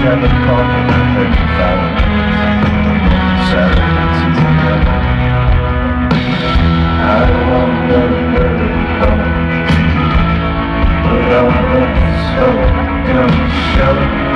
have a coffin and thirty thousand. Saturday, season eleven. I don't want another murder but I'm so gonna show.